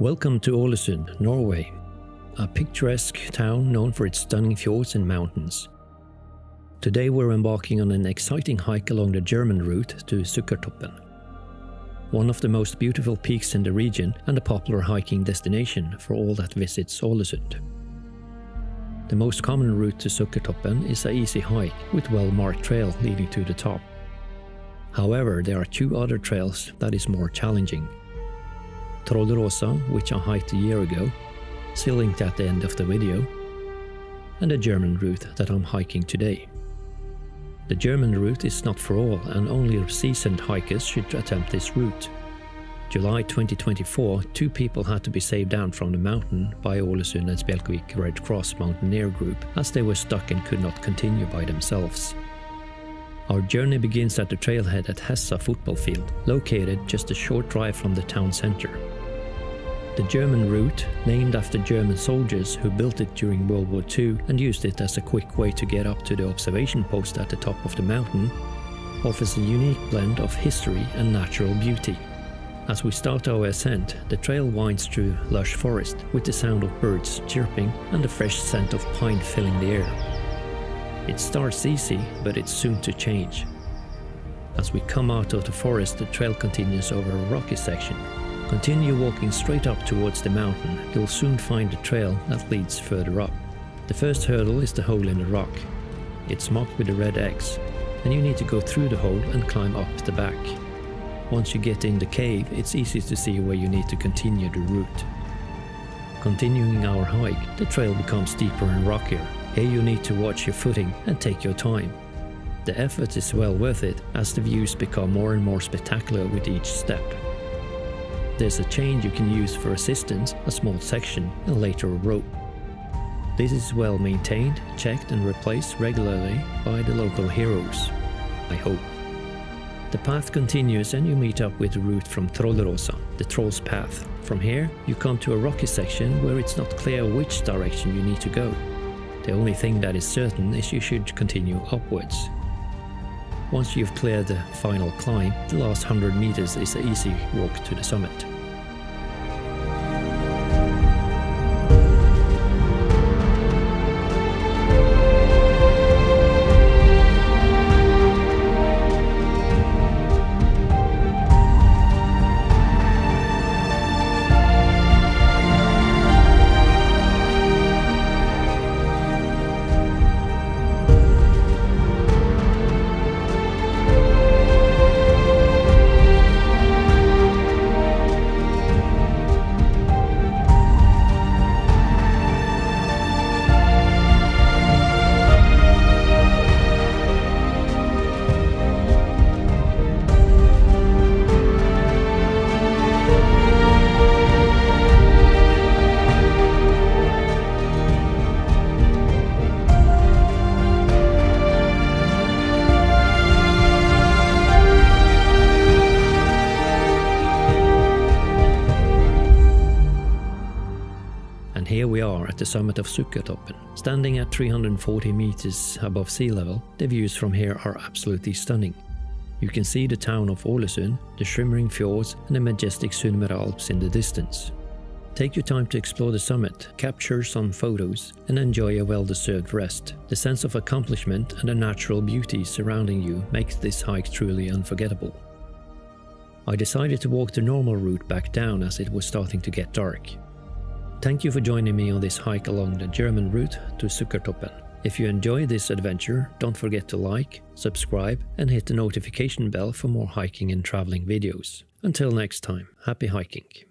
Welcome to Ålesund, Norway, a picturesque town known for its stunning fjords and mountains. Today we're embarking on an exciting hike along the German route to Sukkertoppen, one of the most beautiful peaks in the region and a popular hiking destination for all that visits Ålesund. The most common route to Sukkertoppen is a easy hike with well-marked trail leading to the top. However, there are two other trails that is more challenging. Trollråsa, which I hiked a year ago, still linked at the end of the video, and the German route that I'm hiking today. The German route is not for all and only seasoned hikers should attempt this route. July 2024, two people had to be saved down from the mountain by Ålesund and Spjelkavik Red Cross Mountaineer Group as they were stuck and could not continue by themselves. Our journey begins at the trailhead at Hessa football field, located just a short drive from the town centre. The German route, named after German soldiers who built it during World War II and used it as a quick way to get up to the observation post at the top of the mountain, offers a unique blend of history and natural beauty. As we start our ascent, the trail winds through lush forest with the sound of birds chirping and the fresh scent of pine filling the air. It starts easy, but it's soon to change. As we come out of the forest, the trail continues over a rocky section. Continue walking straight up towards the mountain, you'll soon find a trail that leads further up. The first hurdle is the hole in the rock. It's marked with a red X, and you need to go through the hole and climb up the back. Once you get in the cave, it's easy to see where you need to continue the route. Continuing our hike, the trail becomes steeper and rockier. Here you need to watch your footing and take your time. The effort is well worth it as the views become more and more spectacular with each step. There's a chain you can use for assistance, a small section, and later a rope. This is well maintained, checked and replaced regularly by the local heroes. I hope. The path continues and you meet up with the route from Trollråsa, the Troll's Path. From here, you come to a rocky section where it's not clear which direction you need to go. The only thing that is certain is you should continue upwards. Once you've cleared the final climb, the last 100 meters is an easy walk to the summit. The summit of Sukkertoppen. Standing at 340 meters above sea level, the views from here are absolutely stunning. You can see the town of Ålesund, the shimmering fjords and the majestic Sunnmøre Alps in the distance. Take your time to explore the summit, capture some photos, and enjoy a well-deserved rest. The sense of accomplishment and the natural beauty surrounding you makes this hike truly unforgettable. I decided to walk the normal route back down as it was starting to get dark. Thank you for joining me on this hike along the German route to Sukkertoppen. If you enjoy this adventure, don't forget to like, subscribe, and hit the notification bell for more hiking and traveling videos. Until next time, happy hiking!